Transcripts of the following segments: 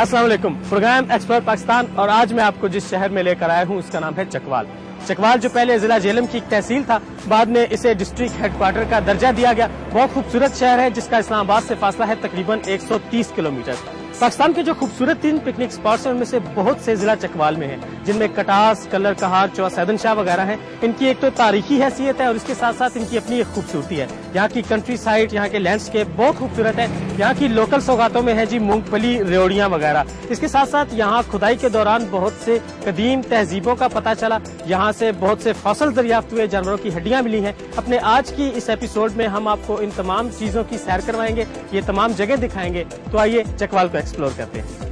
السلام علیکم۔ Programme expert Pakistan اور آج میں آپ کو جس شہر میں لے کر آیا ہوں، اس کا نام ہے چکوال۔ چکوال جو پہلے ضلع جیلم کی ایک تحصیل تھا، بعد میں اسے ڈسٹرکٹ ہیڈ کوارٹر کا درجہ دیا گیا۔ بہت خوبصورت شہر ہے، جس کا اسلام آباد سے فاصلہ ہے تقریباً ایک سو تیس کلو میٹر پاکستان کے جو خوبصورت تین پکنک اسپاٹس ہیں، ان میں سے بہت سے ضلع چکوال میں ہیں۔ جن میں کٹاس، کلر کہار چوا سیدن شاہ وغیرہ ہیں، ان کی ایک تو تاریخی حیثیت ہے اور اس کے ساتھ ساتھ ان کی اپنی ایک خوبصورتی ہے۔ یہاں کی کنٹری سائٹ یہاں کے لینڈسکیپ بہت خوبصورت ہے۔ یہاں کی لوکل سوگاتوں میں ہے جی مونگ پھلی ریوڑیاں وغیرہ۔ اس کے ساتھ ساتھ یہاں کھدائی کے دوران بہت سے قدیم تہذیبوں کا پتہ چلا۔ یہاں سے بہت سے فصل دریافت ہوئے، جانوروں کی ہڈیاں ملی ہیں۔ اپنے آج کی اس ایپیسوڈ میں ہم آپ کو ان تمام چیزوں کی سیر کروائیں گے، یہ تمام جگہ دکھائیں گے۔ تو آئیے چکوال کو ایکسپلور کرتے ہیں۔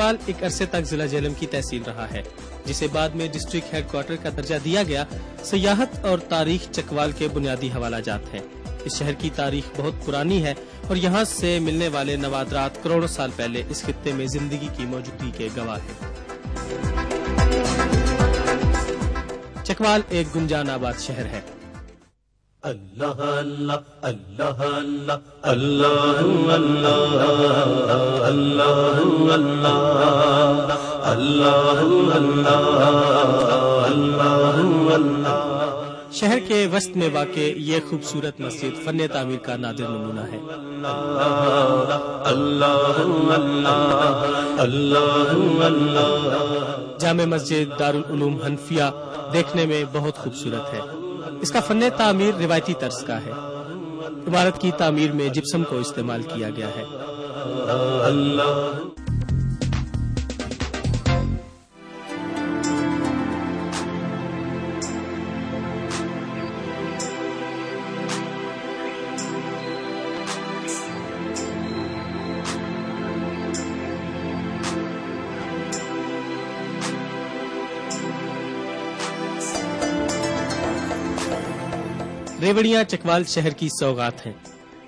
چکوال ایک عرصے تک ضلع جیلم کی تحصیل رہا ہے، جسے بعد میں ڈسٹرکٹ ہیڈ کوارٹر کا درجہ دیا گیا، سیاحت اور تاریخ چکوال کے بنیادی حوالہ جات ہیں۔ اس شہر کی تاریخ بہت پرانی ہے اور یہاں سے ملنے والے نوادرات کروڑوں سال پہلے اس خطے میں زندگی کی موجودگی کے گواہ ہیں۔ چکوال ایک گنجان آباد شہر ہے۔ اللہ اللہ اللہ اللہ اللہ اللہ اللہ اللہ شہر کے وسط میں واقع یہ خوبصورت مسجد فن تعمیر کا نادر نمونہ ہے۔ جامع مسجد دارالعلوم حنفیہ دیکھنے میں بہت خوبصورت ہے۔ اس کا فن تعمیر روایتی طرز کا ہے۔ عمارت کی تعمیر میں جپسم کو استعمال کیا گیا ہے۔ ریوڑیاں چکوال شہر کی سوغات ہیں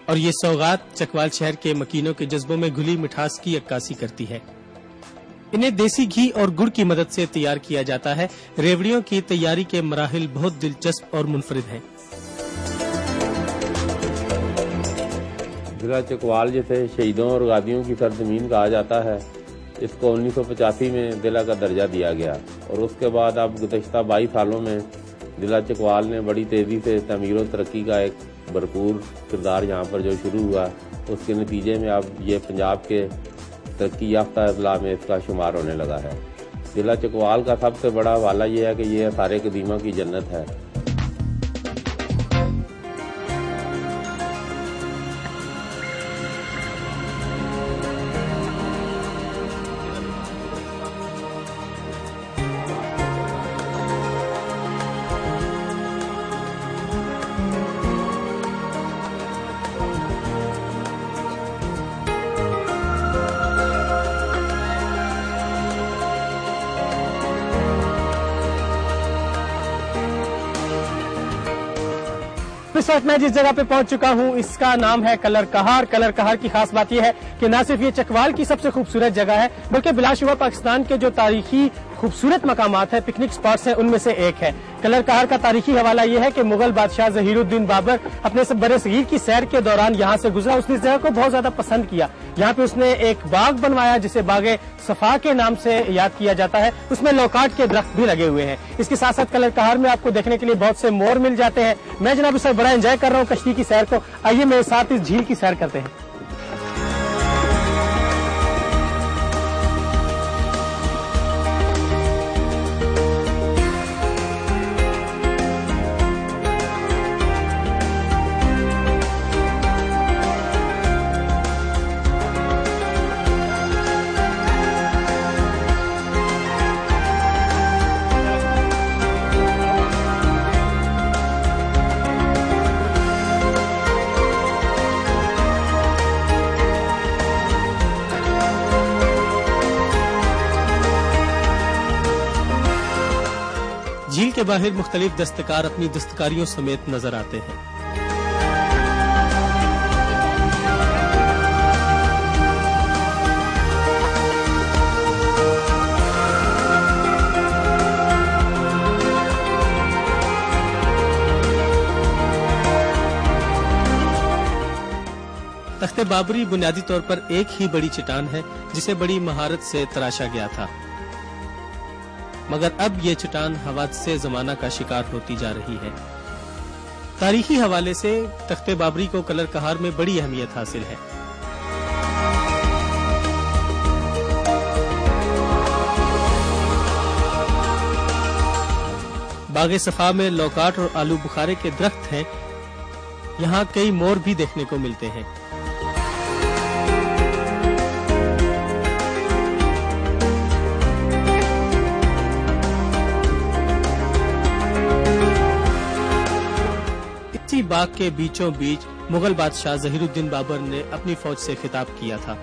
اور یہ سوغات چکوال شہر کے مکینوں کے جذبوں میں گھلی مٹھاس کی عکاسی کرتی ہے۔ انہیں دیسی گھی اور گڑ کی مدد سے تیار کیا جاتا ہے۔ ریوڑیوں کی تیاری کے مراحل بہت دلچسپ اور منفرد ہیں۔ ضلع چکوال جسے شہیدوں اور غازیوں کی سرزمین کہا جاتا ہے، اس کو انیس سو پچاسی میں ضلع کا درجہ دیا گیا اور اس کے بعد اب گزشتہ بائیس سالوں میں ضلع چکوال نے بڑی تیزی سے تعمیر و ترقی کا ایک بھرپور کردار یہاں پر جو شروع ہوا، اس کے نتیجے میں اب یہ پنجاب کے ترقی یافتہ اضلاع میں اس کا شمار ہونے لگا ہے۔ ضلع چکوال کا سب سے بڑا حوالہ یہ ہے کہ یہ سارے قدیمہ کی جنت ہے۔ اس وقت میں جس جگہ پہ پہنچ چکا ہوں، اس کا نام ہے کلر کہار۔ کلر کہار کی خاص بات یہ ہے کہ نہ صرف یہ چکوال کی سب سے خوبصورت جگہ ہے، بلکہ بلا شبہ پاکستان کے جو تاریخی خوبصورت مقامات ہیں پکنک سپاٹس ہیں، ان میں سے ایک ہے۔ کلر کہار کا تاریخی حوالہ یہ ہے کہ مغل بادشاہ ظہیر الدین بابر اپنے سے برے صغیر کی سیر کے دوران یہاں سے گزرا۔ اس نے اس جگہ کو بہت زیادہ پسند کیا۔ یہاں پہ اس نے ایک باغ بنوایا جسے باغ صفا کے نام سے یاد کیا جاتا ہے۔ اس میں لوکاٹ کے درخت بھی لگے ہوئے ہیں۔ اس کے ساتھ ساتھ کلر کہار میں آپ کو دیکھنے کے لیے بہت سے مور مل جاتے ہیں۔ میں جناب اس وقت بڑا انجوائے کر رہا ہوں کشتی کی سیر کو۔ آئیے میرے ساتھ اس جھیل کی سیر کرتے ہیں۔ کے باہر مختلف دستکار اپنی دستکاریوں سمیت نظر آتے ہیں۔ تخت بابری بنیادی طور پر ایک ہی بڑی چٹان ہے، جسے بڑی مہارت سے تراشا گیا تھا۔ مگر اب یہ چٹان حوادث سے زمانہ کا شکار ہوتی جا رہی ہے۔ تاریخی حوالے سے تخت بابری کو کلر کہار میں بڑی اہمیت حاصل ہے۔ باغ صفا میں لوکاٹ اور آلو بخارے کے درخت ہیں۔ یہاں کئی مور بھی دیکھنے کو ملتے ہیں۔ اسی باغ کے بیچوں بیچ مغل بادشاہ ظہیر الدین بابر نے اپنی فوج سے خطاب کیا تھا۔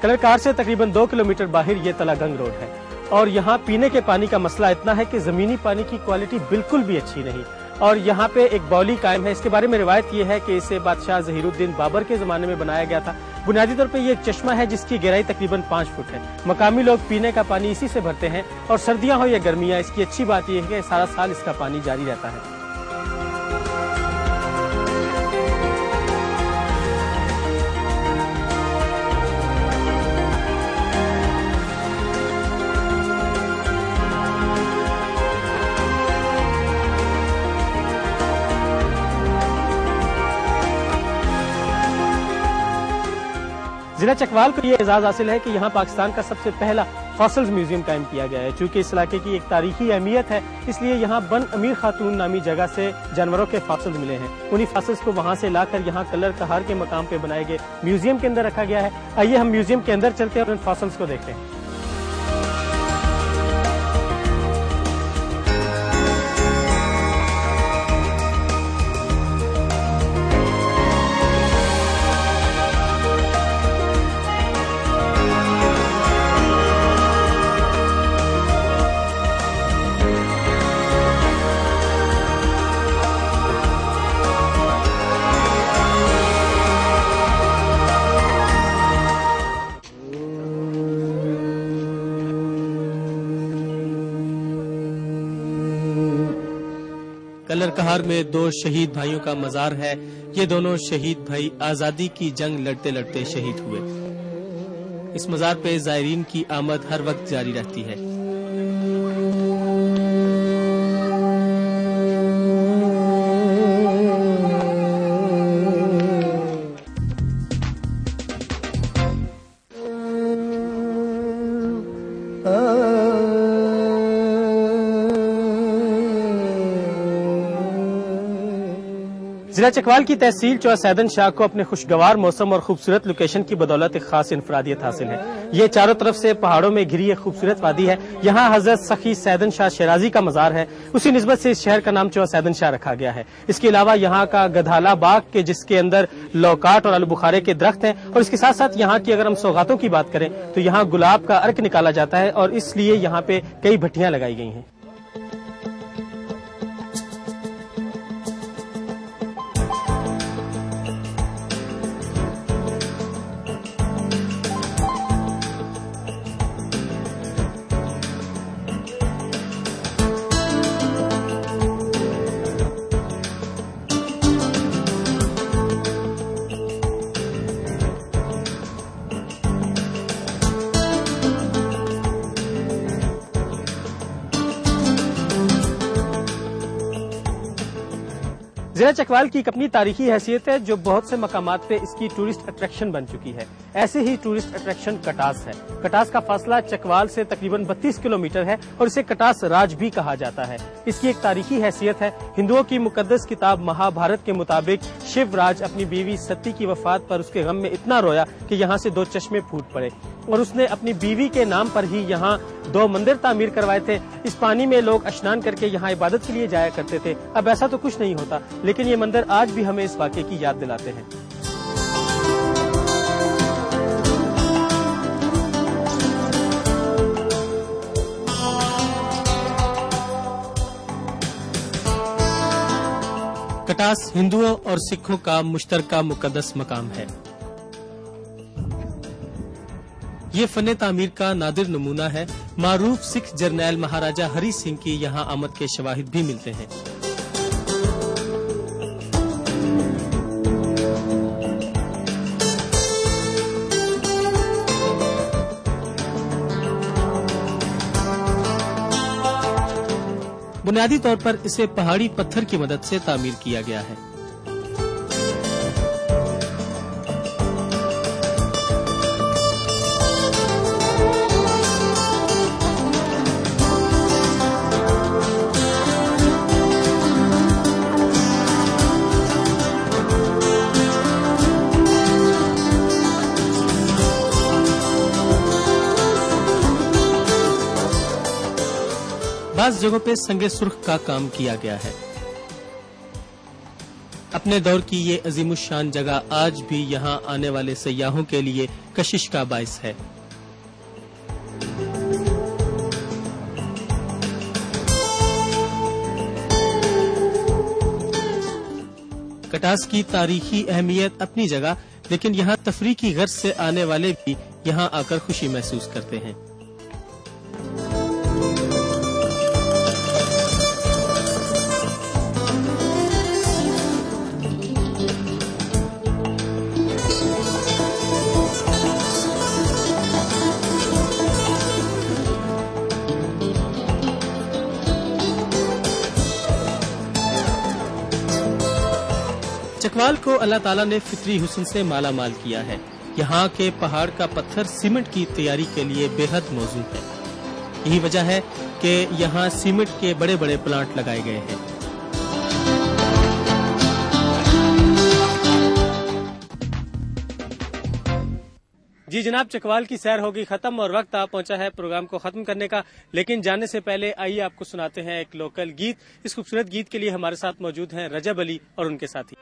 کلرکار سے تقریباً دو کلومیٹر باہر یہ تلا گنگ روڈ ہے۔ اور یہاں پینے کے پانی کا مسئلہ اتنا ہے کہ زمینی پانی کی کوالٹی بالکل بھی اچھی نہیں۔ اور یہاں پہ ایک بولی قائم ہے۔ اس کے بارے میں روایت یہ ہے کہ اسے بادشاہ ظہیر الدین بابر کے زمانے میں بنایا گیا تھا۔ بنیادی طور پہ یہ ایک چشمہ ہے جس کی گہرائی تقریباً پانچ فٹ ہے۔ مقامی لوگ پینے کا پانی اسی سے بھرتے ہیں اور سردیاں ہو یا گرمیاں، اس کی اچھی بات یہ ہے کہ سارا سال اس کا پانی جاری رہتا ہے۔ ضلع چکوال کو یہ اعزاز حاصل ہے کہ یہاں پاکستان کا سب سے پہلا فاسلز میوزیم قائم کیا گیا ہے۔ چونکہ اس علاقے کی ایک تاریخی اہمیت ہے، اس لیے یہاں بن امیر خاتون نامی جگہ سے جانوروں کے فاسلز ملے ہیں۔ انہی فاسلز کو وہاں سے لا کر یہاں کلر کہار کے مقام پہ بنائے گئے میوزیم کے اندر رکھا گیا ہے۔ آئیے ہم میوزیم کے اندر چلتے ہیں اور ان فاسلز کو دیکھتے ہیں۔ بہار میں دو شہید بھائیوں کا مزار ہے۔ یہ دونوں شہید بھائی آزادی کی جنگ لڑتے لڑتے شہید ہوئے۔ اس مزار پہ زائرین کی آمد ہر وقت جاری رہتی ہے۔ ضلع چکوال کی تحصیل چوہ سیدن شاہ کو اپنے خوشگوار موسم اور خوبصورت لوکیشن کی بدولت ایک خاص انفرادیت حاصل ہے۔ یہ چاروں طرف سے پہاڑوں میں گھری ایک خوبصورت وادی ہے۔ یہاں حضرت سخی سیدن شاہ شیرازی کا مزار ہے۔ اسی نسبت سے اس شہر کا نام چوہ سیدن شاہ رکھا گیا ہے۔ اس کے علاوہ یہاں کا گدھالا باغ کے جس کے اندر لوکاٹ اور آلو بخارے کے درخت ہیں اور اس کے ساتھ ساتھ یہاں کی اگر ہم سوغاتوں کی بات کریں تو یہاں گلاب کا ارک نکالا جاتا ہے اور اس لیے یہاں پہ کئی بھٹیاں لگائی گئی ہیں۔ ضلع چکوال کی ایک اپنی تاریخی حیثیت ہے جو بہت سے مقامات پہ اس کی ٹورسٹ اٹریکشن بن چکی ہے۔ ایسے ہی ٹورسٹ اٹریکشن کٹاس ہے۔ کٹاس کا فاصلہ چکوال سے تقریباً بتیس کلومیٹر ہے اور اسے کٹاس راج بھی کہا جاتا ہے۔ اس کی ایک تاریخی حیثیت ہے، ہندوؤں کی مقدس کتاب مہا بھارت کے مطابق شیو راج اپنی بیوی ستی کی وفات پر اس کے غم میں اتنا رویا کہ یہاں سے دو چشمے پھوٹ پڑے۔ اور اس نے اپنی بیوی کے نام پر ہی یہاں دو مندر تعمیر کروائے تھے۔ اس پانی میں لوگ اشنان کر کے یہاں عبادت کے لیے جایا کرتے تھے۔ اب ایسا تو کچھ نہیں ہوتا، لیکن یہ مندر آج بھی ہمیں اس واقعے کی یاد دلاتے ہیں۔ کٹاس ہندوؤں اور سکھوں کا مشترکہ مقدس مقام ہے۔ یہ فن تعمیر کا نادر نمونہ ہے۔ معروف سکھ جرنیل مہاراجہ ہری سنگھ کی یہاں آمد کے شواہد بھی ملتے ہیں۔ بنیادی طور پر اسے پہاڑی پتھر کی مدد سے تعمیر کیا گیا ہے۔ بعض جگہوں پہ سنگ سرخ کا کام کیا گیا ہے۔ اپنے دور کی یہ عظیم الشان جگہ آج بھی یہاں آنے والے سیاحوں کے لیے کشش کا باعث ہے۔ کٹاس کی تاریخی اہمیت اپنی جگہ، لیکن یہاں تفریح کی غرض سے آنے والے بھی یہاں آ کر خوشی محسوس کرتے ہیں۔ اقوال کو اللہ تعالیٰ نے فطری حسن سے مالا مال کیا ہے۔ یہاں کے پہاڑ کا پتھر سیمنٹ کی تیاری کے لیے بے حد موزوں ہے۔ یہی وجہ ہے کہ یہاں سیمنٹ کے بڑے بڑے پلانٹ لگائے گئے ہیں۔ جی جناب، چکوال کی سیر ہوگی ختم اور وقت آ پہنچا ہے پروگرام کو ختم کرنے کا۔ لیکن جانے سے پہلے آئیے آپ کو سناتے ہیں ایک لوکل گیت۔ اس خوبصورت گیت کے لیے ہمارے ساتھ موجود ہیں رجب علی اور ان کے ساتھی۔